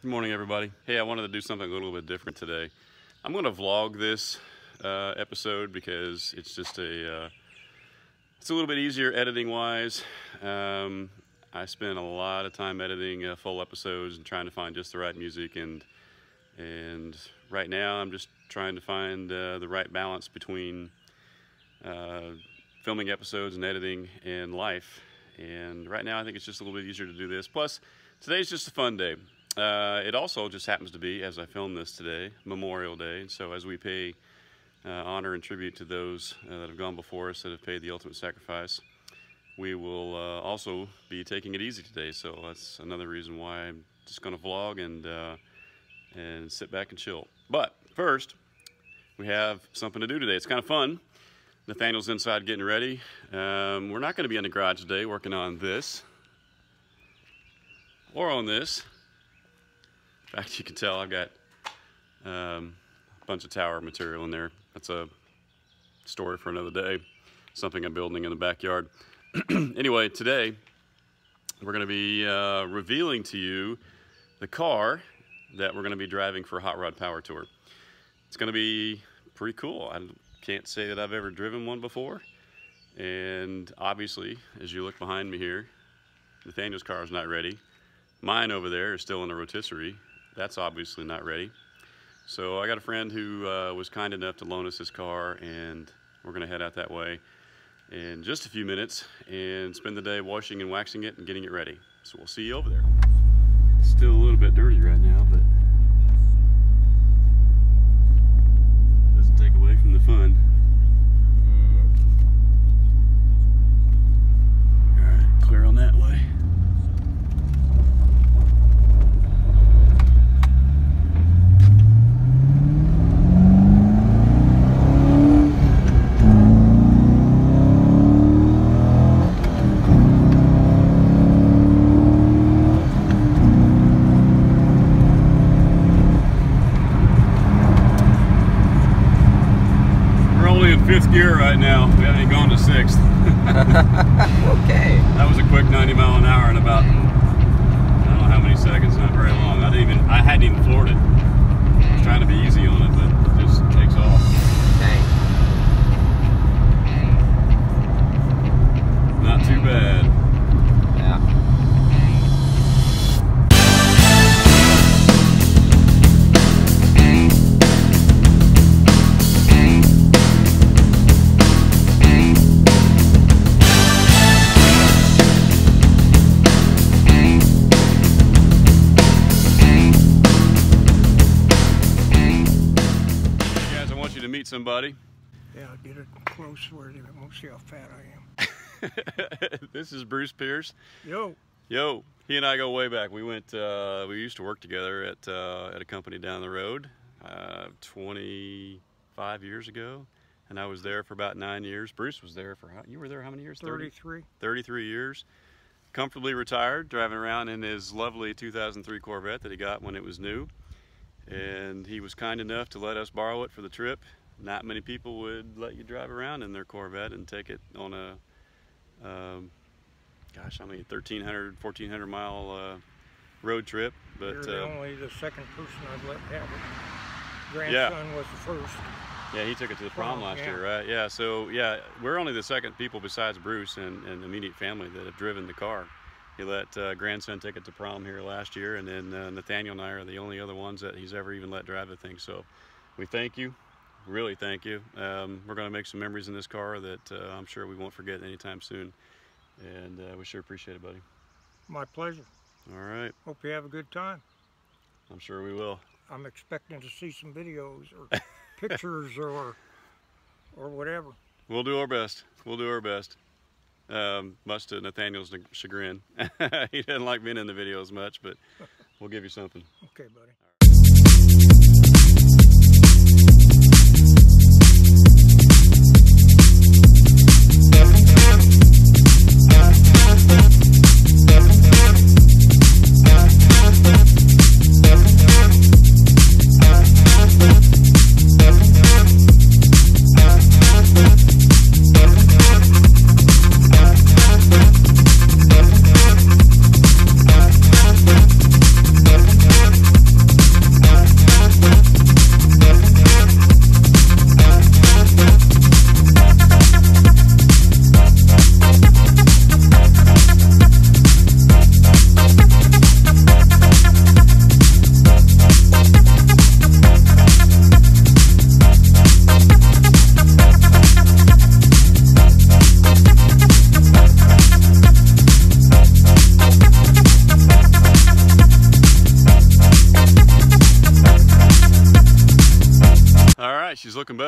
Good morning, everybody. Hey, I wanted to do something a little bit different today. I'm going to vlog this uh, episode because it's just a uh, it's a little bit easier editing wise. Um, I spent a lot of time editing uh, full episodes and trying to find just the right music and and right now I'm just trying to find uh, the right balance between uh, filming episodes and editing and life. And right now I think it's just a little bit easier to do this. Plus, today's just a fun day. Uh, it also just happens to be, as I film this today, Memorial Day. So as we pay uh, honor and tribute to those uh, that have gone before us that have paid the ultimate sacrifice, we will uh, also be taking it easy today. So that's another reason why I'm just going to vlog and uh, and sit back and chill. But first, we have something to do today. It's kind of fun. Nathaniel's inside getting ready. Um, we're not going to be in the garage today working on this or on this. In fact, you can tell I've got um, a bunch of tower material in there. That's a story for another day. Something I'm building in the backyard. anyway, today we're going to be uh, revealing to you the car that we're going to be driving for Hot Rod Power Tour. It's going to be pretty cool. I can't say that I've ever driven one before. And obviously, as you look behind me here, Nathaniel's car is not ready. Mine over there is still in the rotisserie. That's obviously not ready. So I got a friend who uh, was kind enough to loan us his car and we're gonna head out that way in just a few minutes and spend the day washing and waxing it and getting it ready. So we'll see you over there. It's still a little bit dirty right now, somebody. Yeah, get it close where you won't see how fat I am. this is Bruce Pierce. Yo, Yo, he and I go way back. We went uh, we used to work together at uh, at a company down the road uh, 25 years ago. And I was there for about nine years. Bruce was there for how, you were there how many years? 33. 33 years, comfortably retired, driving around in his lovely 2003 Corvette that he got when it was new. And he was kind enough to let us borrow it for the trip. Not many people would let you drive around in their Corvette and take it on a, um, gosh, I mean, 1,300, 1,400 mile uh, road trip. But You're the uh, only the second person I've let have it. Yeah. Grandson was the first. Yeah, he took it to the prom Prom, last yeah. year, right? Yeah, so yeah, we're only the second people besides Bruce and, and immediate family that have driven the car. He let uh, grandson take it to prom here last year, and then uh, Nathaniel and I are the only other ones that he's ever even let drive the thing. So we thank you, really thank you. Um, we're going to make some memories in this car that uh, I'm sure we won't forget anytime soon, and uh, we sure appreciate it, buddy. My pleasure. All right, Hope you have a good time. I'm sure we will. I'm expecting to see some videos or pictures or or whatever. We'll do our best. We'll do our best. Um, much to Nathaniel's chagrin. he doesn't like being in the video as much, but we'll give you something. Okay, buddy.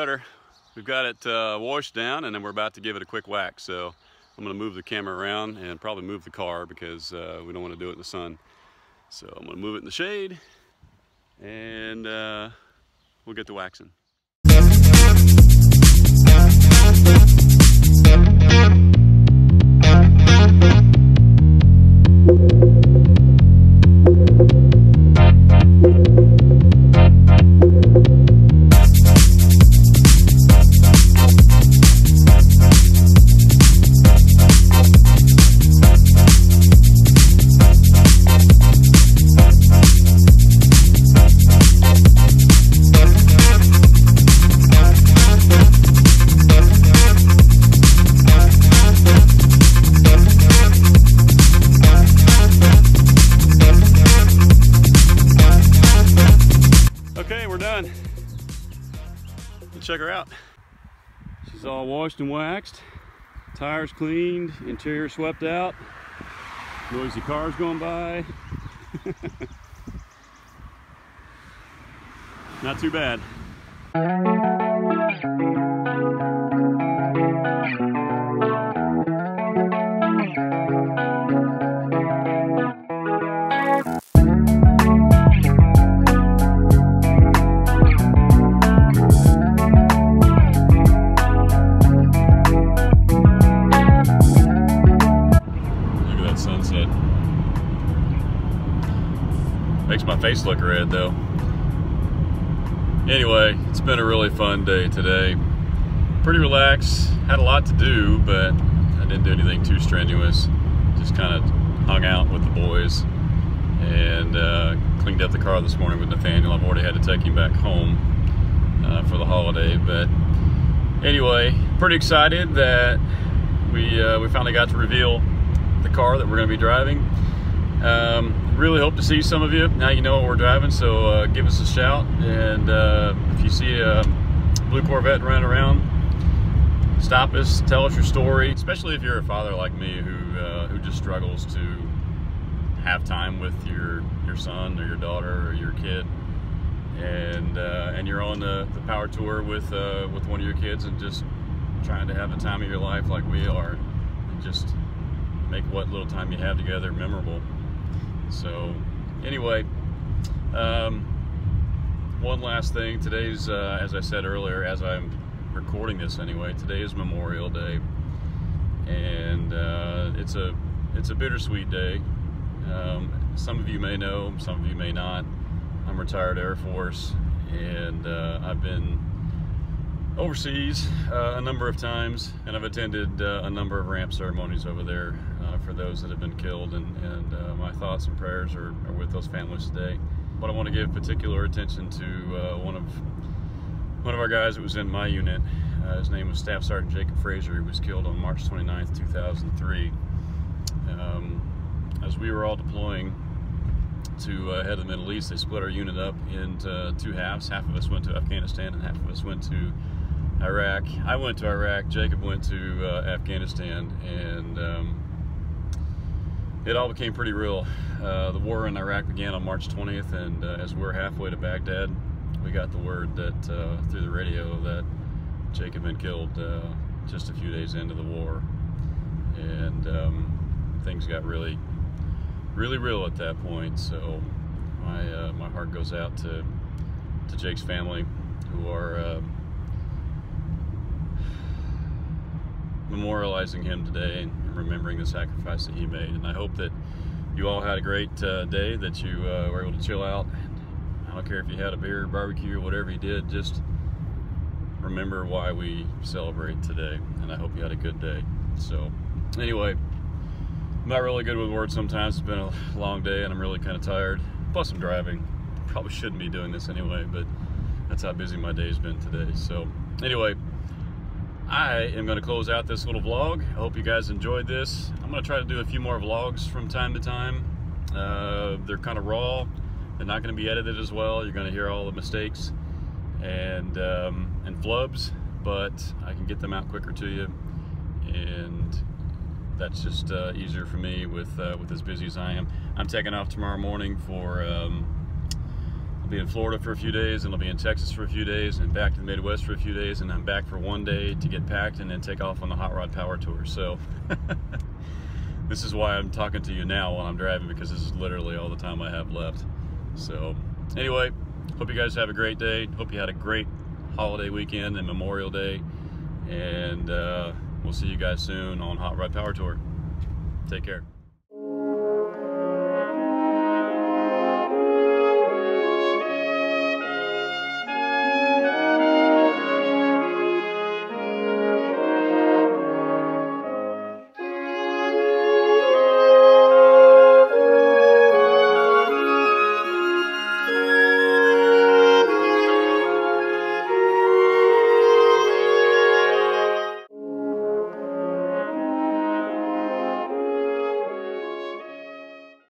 We've got it uh, washed down and then we're about to give it a quick wax. So I'm gonna move the camera around and probably move the car because uh, we don't wanna do it in the sun. So I'm gonna move it in the shade and uh, we'll get to waxing. Let's check her out. She's all washed and waxed. Tires cleaned, interior swept out. Noisy cars going by. Not too bad. Makes my face look red though. Anyway, it's been a really fun day today. Pretty relaxed. Had a lot to do, but I didn't do anything too strenuous. Just kind of hung out with the boys and uh, cleaned up the car this morning with Nathaniel. I've already had to take him back home uh, for the holiday, but anyway, pretty excited that we uh, we finally got to reveal the car that we're going to be driving. Um, really hope to see some of you. Now you know what we're driving, so uh, give us a shout. And uh, if you see a blue Corvette running around, stop us, tell us your story. Especially if you're a father like me who uh, who just struggles to have time with your your son or your daughter or your kid, and uh, and you're on the, the power tour with uh, with one of your kids and just trying to have the time of your life like we are, and just make what little time you have together memorable. So, anyway, um, one last thing. Today's, uh, as I said earlier, as I'm recording this anyway, today is Memorial Day, and uh, it's a it's a bittersweet day. Um, some of you may know, some of you may not. I'm retired Air Force, and uh, I've been overseas uh, a number of times, and I've attended uh, a number of ramp ceremonies over there for those that have been killed, and, and uh, my thoughts and prayers are, are with those families today. But I want to give particular attention to uh, one of one of our guys that was in my unit. Uh, his name was Staff Sergeant Jacob Frazier. He was killed on March 29th, 2003. Um, as we were all deploying to uh, head to the Middle East, they split our unit up into two halves. Half of us went to Afghanistan, and half of us went to Iraq. I went to Iraq. Jacob went to uh, Afghanistan, and um, it all became pretty real. Uh, the war in Iraq began on March 20th, and uh, as we're halfway to Baghdad, we got the word that uh, through the radio that Jake had been killed uh, just a few days into the war, and um, things got really, really real at that point. So my uh, my heart goes out to to Jake's family, who are uh, memorializing him today remembering the sacrifice that he made. And I hope that you all had a great uh, day, that you uh, were able to chill out. I don't care if you had a beer, barbecue, or whatever you did, just remember why we celebrate today. And I hope you had a good day. So, anyway, I'm not really good with words sometimes. It's been a long day and I'm really kind of tired. Plus, I'm driving. Probably shouldn't be doing this anyway, but that's how busy my day's been today. So, anyway, I am going to close out this little vlog. I hope you guys enjoyed this. I'm going to try to do a few more vlogs from time to time. Uh, they're kind of raw. They're not going to be edited as well. You're going to hear all the mistakes and um, and flubs, but I can get them out quicker to you, and that's just uh, easier for me with uh, with as busy as I am. I'm taking off tomorrow morning for um, be in Florida for a few days, and I'll be in Texas for a few days, and back to the Midwest for a few days, and I'm back for one day to get packed and then take off on the Hot Rod Power Tour. So this is why I'm talking to you now while I'm driving because this is literally all the time I have left. So anyway, hope you guys have a great day. Hope you had a great holiday weekend and Memorial Day. And uh, we'll see you guys soon on Hot Rod Power Tour. Take care.